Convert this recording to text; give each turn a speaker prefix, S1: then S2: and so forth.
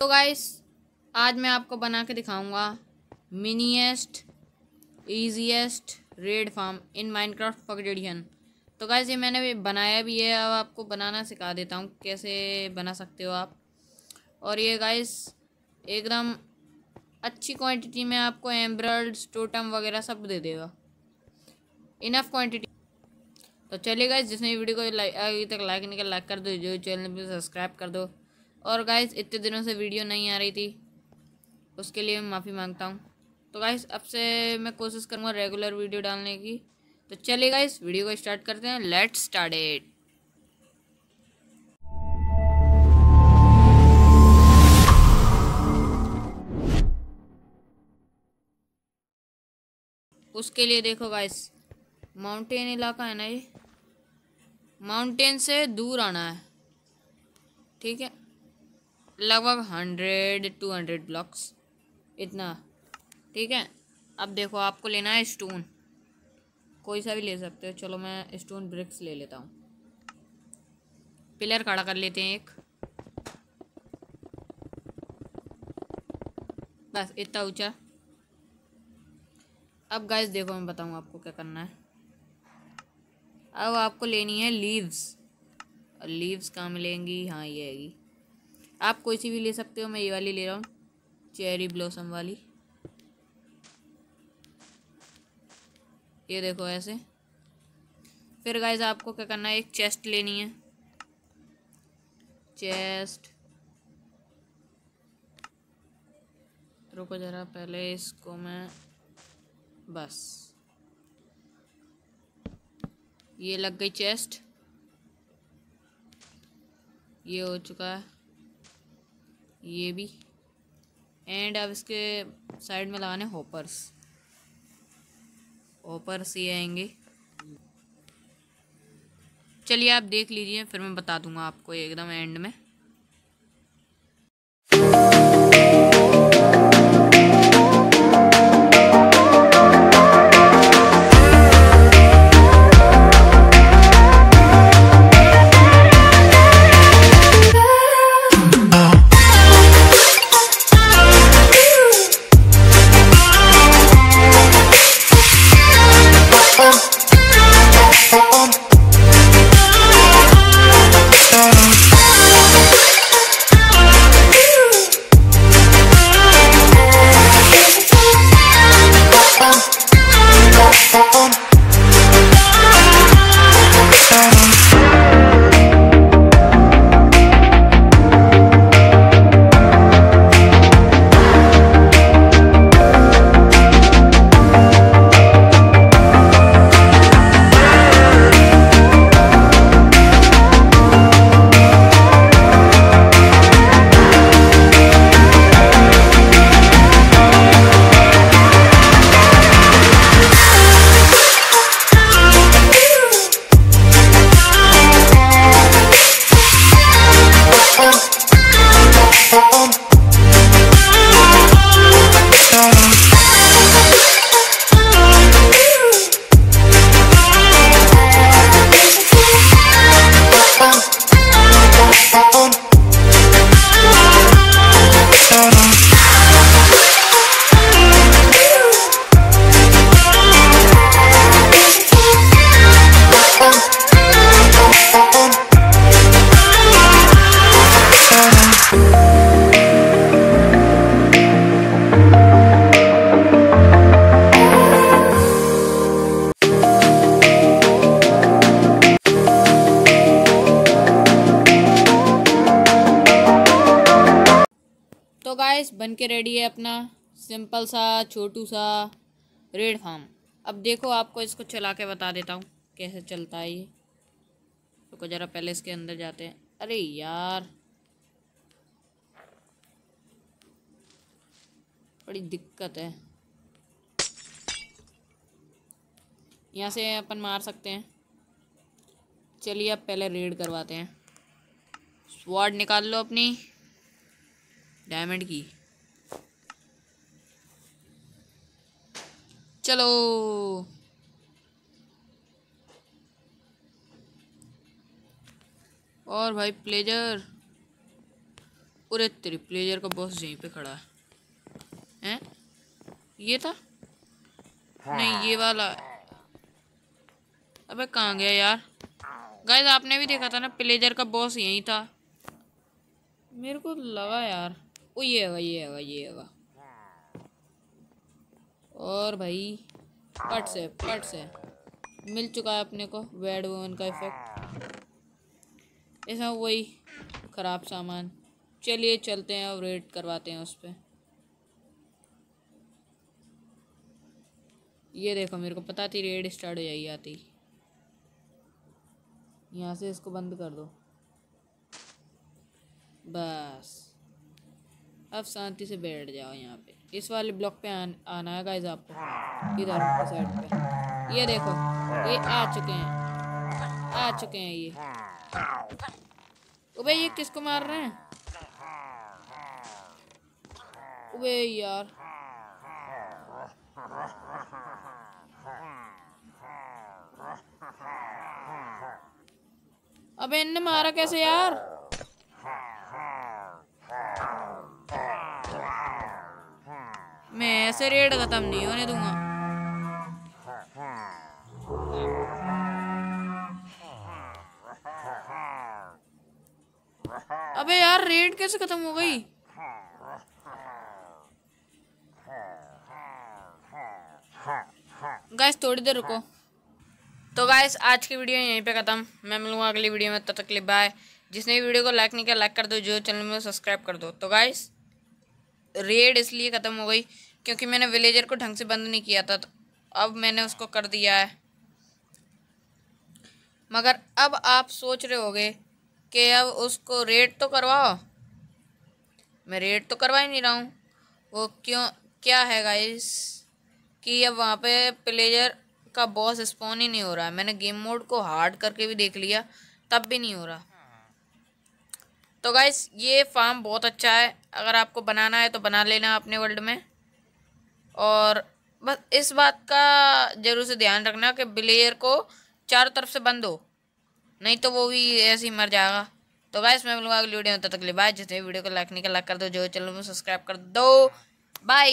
S1: तो गाइस आज मैं आपको बना के दिखाऊँगा miniest easiest red farm in Minecraft edition तो गाइस ये मैंने भी बनाया भी है, अब आपको बनाना सिखा देता हूँ कैसे बना सकते हो आप। और ये गाइस एकदम अच्छी क्वांटिटी में आपको एम्ब्रॉयड टोटम वगैरह सब दे देगा। इनफ क्वांटिटी तो चलिए गाइस जिसने वीडियो को अभी तक लाइक नहीं कर लाइक कर दो, जो चैनल पर सब्सक्राइब कर दो। और गाइस इतने दिनों से वीडियो नहीं आ रही थी, उसके लिए मैं माफ़ी माँगता हूँ। तो गाइस अब से मैं कोशिश करूँगा रेगुलर वीडियो डालने की। तो चलिए गाइस वीडियो को स्टार्ट करते हैं। लेट्स स्टार्ट इट उसके लिए देखो गाइस माउंटेन इलाका है ना ये? माउंटेन से दूर आना है। ठीक है? लगभग हंड्रेड टू हंड्रेड ब्लॉक्स, इतना। ठीक है? अब देखो, आपको लेना है स्टोन। कोई सा भी ले सकते हो। चलो, मैं स्टोन ब्रिक्स ले लेता हूँ। पिलर खड़ा कर लेते हैं एक। बस, इतना ऊँचा। अब गाइस देखो, मैं बताऊँ आपको क्या करना है। अब आपको लेनी है लीव्स लीव्स कहाँ मिलेंगी? हाँ ये आएगी आप कोई सी भी ले सकते हो, मैं ये वाली ले रहा हूँ, चेरी ब्लॉसम वाली। ये देखो ऐसे। फिर गाइज़ आपको क्या करना है, एक चेस्ट लेनी है। चेस्ट रुको ज़रा, पहले इसको मैं, बस। ये लग गई चेस्ट ये हो चुका है। ये भी। एंड अब इसके साइड में लगाने होपर्स होपर्स ये आएँगे। चलिए आप देख लीजिए, फिर मैं बता दूँगा आपको एकदम एंड में। गाइस बन के रेडी है अपना सिंपल सा, छोटू सा रेड फार्म अब देखो आपको इसको चला के बता देता हूँ, कैसे चलता है ये. तो ज़रा, पहले इसके अंदर जाते हैं. अरे यार, बड़ी दिक्कत है. यहाँ से अपन मार सकते हैं. चलिए अब पहले रेड करवाते हैं. स्वाड निकाल लो अपनी. डायमंड की। चलो। और भाई प्लेजर पूरे तेरी प्लेजर का बॉस यहीं पे खड़ा है। हैं? ये था? नहीं ये वाला। अबे कहाँ गया यार? गाइस आपने भी देखा था ना प्लेजर का बॉस यहीं था। मेरे को लगा यार। ओ ये ये ये है और भाई, पट से पट से। मिल चुका है अपने को वेड वोवन का इफ़ेक्ट ऐसा वही ख़राब सामान। चलिए, चलते हैं और रेड करवाते हैं उस पर ये देखो, मेरे को पता थी रेड स्टार्ट हो जाएगी, आती। यहाँ से इसको बंद कर दो। बस। अब शांति से बैठ जाओ यहाँ पे। इस वाले ब्लॉक पे आन, आना है गाइज़ आपको। इधर साइड पे। ये देखो ये आ चुके हैं। आ चुके हैं ये। अबे ये किसको मार रहे हैं? अबे यार। अबे इनने मारा कैसे यार? मैं ऐसे रेड खत्म नहीं होने दूँगा। अबे यार, रेड कैसे खत्म हो गई? गैस थोड़ी देर रुको। तो गाइस आज की वीडियो यहीं पे ख़त्म। मैं मिलूँगा अगली वीडियो में, तब तक लिए बाय जिसने वीडियो को लाइक नहीं किया लाइक कर दो। जो चैनल में सब्सक्राइब कर दो। तो गाइस रेड इसलिए ख़त्म हो गई क्योंकि मैंने विलेजर को ढंग से बंद नहीं किया था तो अब मैंने उसको कर दिया है। मगर अब आप सोच रहे होगे कि अब उसको रेड तो करवाओ। मैं रेड तो करवा ही नहीं रहा हूँ। वो क्यों, क्या है गाइस कि अब वहाँ पे प्लेजर का बॉस स्पॉन ही नहीं हो रहा है। मैंने गेम मोड को हार्ड करके भी देख लिया, तब भी नहीं हो रहा। तो गाइस ये फार्म बहुत अच्छा है। अगर आपको बनाना है तो बना लेना अपने वर्ल्ड में। और बस इस बात का ज़रूर से ध्यान रखना कि बिलेयर को चारों तरफ़ से बंद हो। नहीं तो वो भी ऐसे ही मर जाएगा। तो गाइस मैं बोलूँगा अगली वीडियो में। तब तक लिए बाय जितने वीडियो को लाइक नहीं कर लाइक कर दो। जो चैनल में सब्सक्राइब कर दो। बाय